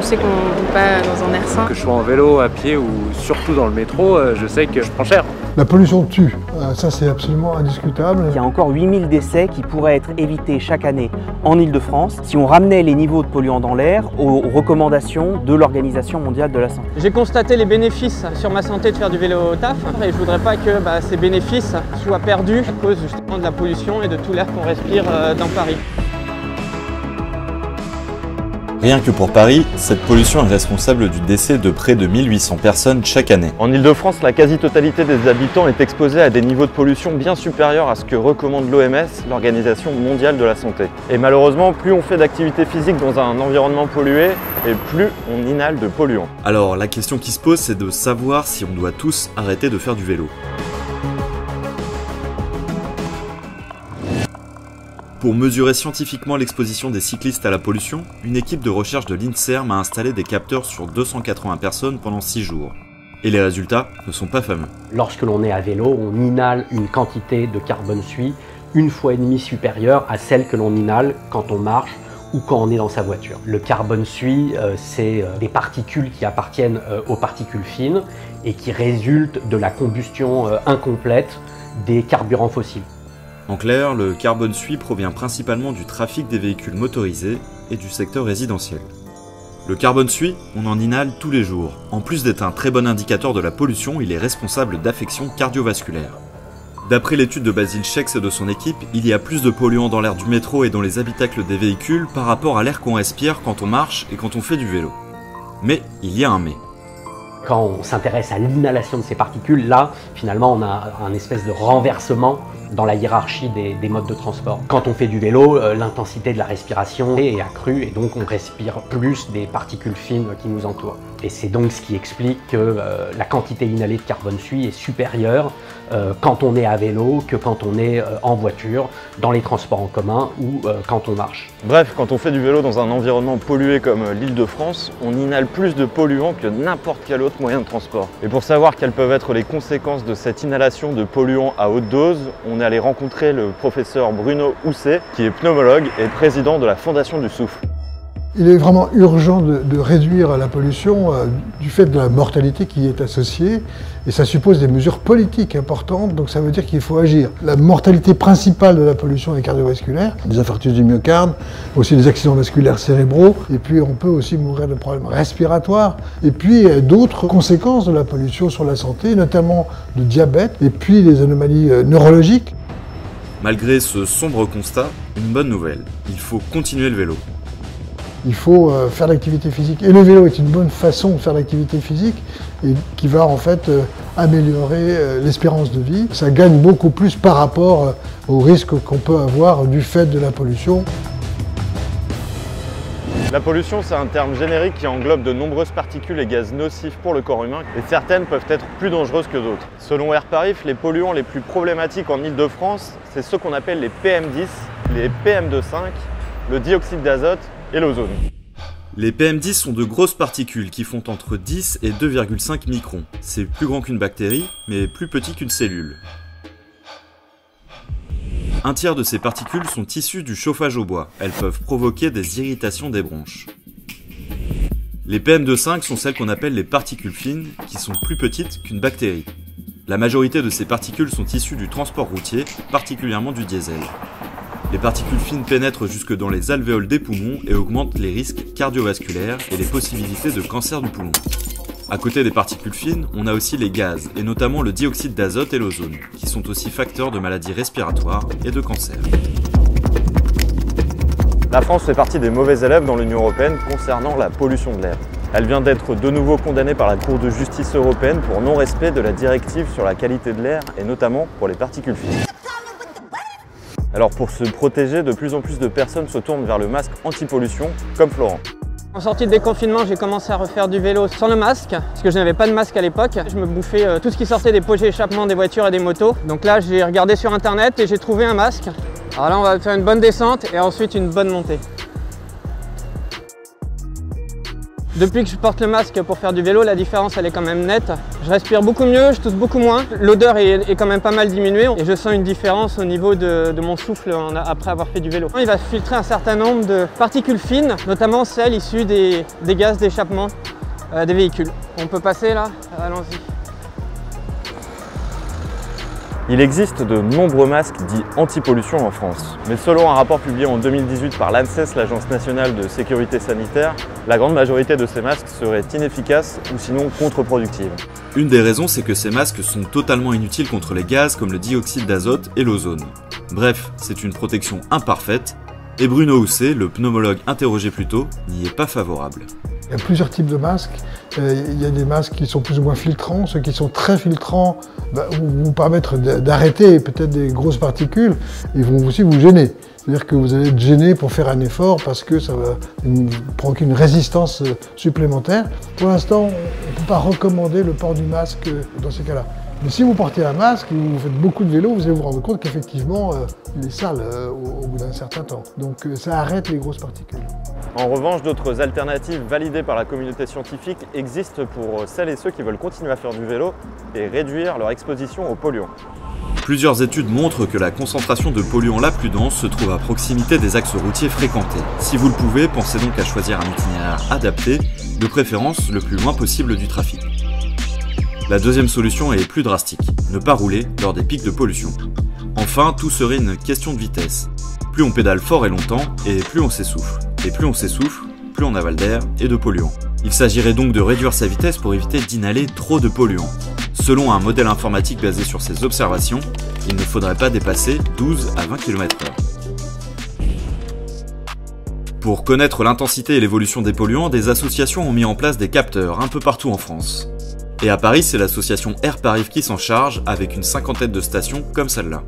on sait qu'on ne pas dans un air sain. Que je sois en vélo, à pied ou surtout dans le métro, euh, je sais que je prends cher. La pollution tue, Euh, ça c'est absolument indiscutable. Il y a encore 8000 décès qui pourraient être évités chaque année en Ile-de-France si on ramenait les niveaux de polluants dans l'air aux recommandations de l'Organisation mondiale de la santé. J'ai constaté les bénéfices sur ma santé de faire du vélo au taf et je voudrais pas que bah, ces bénéfices soient perdus à cause justement de la pollution et de tout l'air qu'on respire euh, dans Paris. Rien que pour Paris, cette pollution est responsable du décès de près de 1800 personnes chaque année. En Ile-de-France, la quasi-totalité des habitants est exposée à des niveaux de pollution bien supérieurs à ce que recommande l'OMS, l'Organisation mondiale de la santé. Et malheureusement, plus on fait d'activité physique dans un environnement pollué, et plus on inhale de polluants. Alors la question qui se pose, c'est de savoir si on doit tous arrêter de faire du vélo. Pour mesurer scientifiquement l'exposition des cyclistes à la pollution, une équipe de recherche de l'INSERM a installé des capteurs sur 280 personnes pendant 6 jours. Et les résultats ne sont pas fameux. Lorsque l'on est à vélo, on inhale une quantité de carbone suie une fois et demie supérieure à celle que l'on inhale quand on marche ou quand on est dans sa voiture. Le carbone suie, euh, c'est euh, des particules qui appartiennent euh, aux particules fines et qui résultent de la combustion incomplète des carburants fossiles. En clair, le carbone suie provient principalement du trafic des véhicules motorisés et du secteur résidentiel. Le carbone suie, on en inhale tous les jours. En plus d'être un très bon indicateur de la pollution, il est responsable d'affections cardiovasculaires. D'après l'étude de Basile Schex et de son équipe, il y a plus de polluants dans l'air du métro et dans les habitacles des véhicules par rapport à l'air qu'on respire quand on marche et quand on fait du vélo. Mais il y a un mais. Quand on s'intéresse à l'inhalation de ces particules, là, finalement, on a un espèce de renversement dans la hiérarchie des, des modes de transport. Quand on fait du vélo, euh, l'intensité de la respiration est accrue et donc on respire plus des particules fines qui nous entourent. Et c'est donc ce qui explique que euh, la quantité inhalée de carbone suie est supérieure euh, quand on est à vélo que quand on est euh, en voiture, dans les transports en commun ou quand on marche. Bref, quand on fait du vélo dans un environnement pollué comme l'île de France, on inhale plus de polluants que n'importe quel autre moyen de transport. Et pour savoir quelles peuvent être les conséquences de cette inhalation de polluants à haute dose, on est allé rencontrer le professeur Bruno Housset, qui est pneumologue et président de la Fondation du Souffle. Il est vraiment urgent de, réduire la pollution euh, du fait de la mortalité qui y est associée et ça suppose des mesures politiques importantes, donc ça veut dire qu'il faut agir. La mortalité principale de la pollution est cardiovasculaire, des infarctus du myocarde, aussi des accidents vasculaires cérébraux, et puis on peut aussi mourir de problèmes respiratoires, et puis euh, d'autres conséquences de la pollution sur la santé, notamment le diabète, et puis les anomalies euh, neurologiques. Malgré ce sombre constat, une bonne nouvelle, il faut continuer le vélo. Il faut euh, faire l'activité physique. Et le vélo est une bonne façon de faire l'activité physique et qui va en fait euh, améliorer euh, l'espérance de vie. Ça gagne beaucoup plus par rapport euh, au risque qu'on peut avoir du fait de la pollution. La pollution, c'est un terme générique qui englobe de nombreuses particules et gaz nocifs pour le corps humain, et certaines peuvent être plus dangereuses que d'autres. Selon Air Parif, les polluants les plus problématiques en Ile-de-France, c'est ceux qu'on appelle les PM10, les PM2,5, le dioxyde d'azote Les PM10 sont de grosses particules qui font entre 10 et 2,5 microns. C'est plus grand qu'une bactérie, mais plus petit qu'une cellule. Un tiers de ces particules sont issues du chauffage au bois. Elles peuvent provoquer des irritations des bronches. Les PM2,5 sont celles qu'on appelle les particules fines, qui sont plus petites qu'une bactérie. La majorité de ces particules sont issues du transport routier, particulièrement du diesel. Les particules fines pénètrent jusque dans les alvéoles des poumons et augmentent les risques cardiovasculaires et les possibilités de cancer du poumon. À côté des particules fines, on a aussi les gaz, et notamment le dioxyde d'azote et l'ozone, qui sont aussi facteurs de maladies respiratoires et de cancer. La France fait partie des mauvais élèves dans l'Union Européenne concernant la pollution de l'air. Elle vient d'être de nouveau condamnée par la Cour de justice européenne pour non-respect de la directive sur la qualité de l'air et notamment pour les particules fines. Alors pour se protéger, de plus en plus de personnes se tournent vers le masque anti-pollution, comme Florent. En sortie de déconfinement, j'ai commencé à refaire du vélo sans le masque, parce que je n'avais pas de masque à l'époque. Je me bouffais euh, tout ce qui sortait des poches d'échappement des voitures et des motos. Donc là, j'ai regardé sur internet et j'ai trouvé un masque. Alors là, on va faire une bonne descente et ensuite une bonne montée. Depuis que je porte le masque pour faire du vélo, la différence elle est quand même nette. Je respire beaucoup mieux, je tousse beaucoup moins. L'odeur est, quand même pas mal diminuée et je sens une différence au niveau de, mon souffle après avoir fait du vélo. Il va filtrer un certain nombre de particules fines, notamment celles issues des, gaz d'échappement euh, des véhicules. On peut passer là? Allons-y. Il existe de nombreux masques dits anti-pollution en France. Mais selon un rapport publié en 2018 par l'ANSES, l'Agence nationale de sécurité sanitaire, la grande majorité de ces masques seraient inefficaces ou sinon contre-productives. Une des raisons, c'est que ces masques sont totalement inutiles contre les gaz comme le dioxyde d'azote et l'ozone. Bref, c'est une protection imparfaite, et Bruno Housset, le pneumologue interrogé plus tôt, n'y est pas favorable. Il y a plusieurs types de masques. Euh, il y a des masques qui sont plus ou moins filtrants. Ceux qui sont très filtrants bah, vont vous permettre d'arrêter peut-être des grosses particules et vont aussi vous gêner. C'est-à-dire que vous allez être gêné pour faire un effort parce que ça va provoquer une résistance euh, supplémentaire. Pour l'instant, on ne peut pas recommander le port du masque euh, dans ces cas-là. Mais si vous portez un masque et vous faites beaucoup de vélo, vous allez vous rendre compte qu'effectivement, il est sale au, bout d'un certain temps. Donc ça arrête les grosses particules. En revanche, d'autres alternatives validées par la communauté scientifique existent pour celles et ceux qui veulent continuer à faire du vélo et réduire leur exposition aux polluants. Plusieurs études montrent que la concentration de polluants la plus dense se trouve à proximité des axes routiers fréquentés. Si vous le pouvez, pensez donc à choisir un itinéraire adapté, de préférence le plus loin possible du trafic. La deuxième solution est plus drastique, ne pas rouler lors des pics de pollution. Enfin, tout serait une question de vitesse. Plus on pédale fort et longtemps, et plus on s'essouffle. Et plus on s'essouffle, plus on avale d'air et de polluants. Il s'agirait donc de réduire sa vitesse pour éviter d'inhaler trop de polluants. Selon un modèle informatique basé sur ces observations, il ne faudrait pas dépasser 12 à 20 km/h. Pour connaître l'intensité et l'évolution des polluants, des associations ont mis en place des capteurs un peu partout en France. Et à Paris, c'est l'association Air Paris qui s'en charge avec une cinquantaine de stations comme celle-là.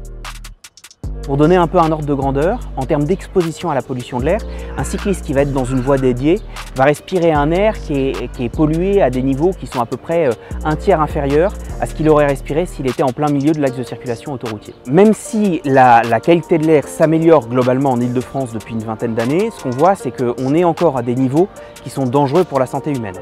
Pour donner un peu un ordre de grandeur, en termes d'exposition à la pollution de l'air, un cycliste qui va être dans une voie dédiée va respirer un air qui est, pollué à des niveaux qui sont à peu près euh, un tiers inférieurs à ce qu'il aurait respiré s'il était en plein milieu de l'axe de circulation autoroutier. Même si la, la qualité de l'air s'améliore globalement en Ile-de-France depuis une vingtaine d'années, ce qu'on voit c'est qu'on est encore à des niveaux qui sont dangereux pour la santé humaine.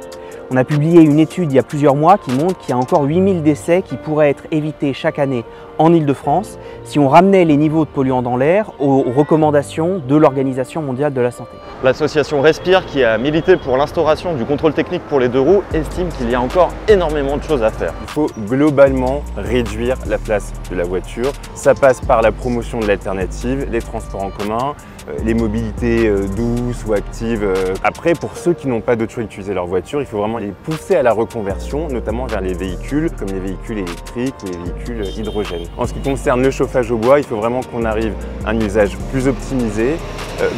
On a publié une étude il y a plusieurs mois qui montre qu'il y a encore 8000 décès qui pourraient être évités chaque année en Ile-de-France si on ramenait les niveaux de polluants dans l'air aux recommandations de l'Organisation mondiale de la santé. L'association Respire, qui a milité pour l'instauration du contrôle technique pour les deux roues, estime qu'il y a encore énormément de choses à faire. Il faut globalement réduire la place de la voiture. Ça passe par la promotion de l'alternative, les transports en commun, euh, les mobilités euh, douces ou actives. Euh. Après, pour ceux qui n'ont pas d'autre choix d'utiliser leur voiture, il faut vraiment les pousser à la reconversion, notamment vers les véhicules comme les véhicules électriques ou les véhicules hydrogène. En ce qui concerne le chauffage au bois, il faut vraiment qu'on arrive à un usage plus optimisé,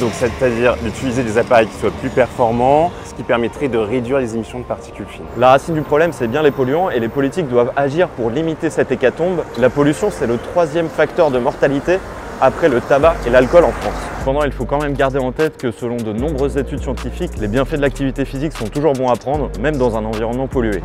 donc c'est-à-dire d'utiliser des appareils qui soient plus performants, ce qui permettrait de réduire les émissions de particules fines. La racine du problème, c'est bien les polluants et les politiques doivent agir pour limiter cette hécatombe. La pollution, c'est le troisième facteur de mortalité après le tabac et l'alcool en France. Cependant, il faut quand même garder en tête que selon de nombreuses études scientifiques, les bienfaits de l'activité physique sont toujours bons à prendre, même dans un environnement pollué.